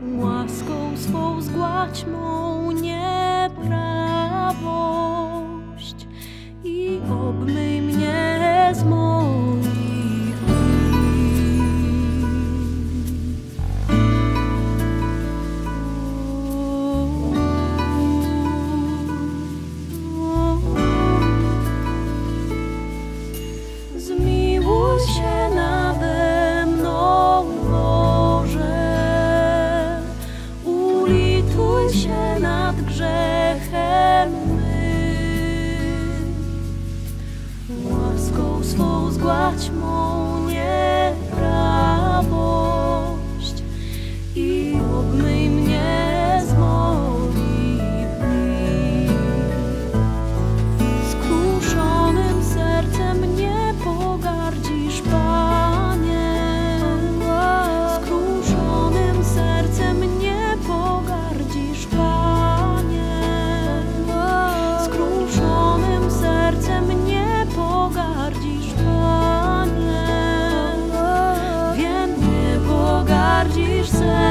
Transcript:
Łaską swą zgładź mą nieprawość i obmyj aimé. Moscou, slows, боишься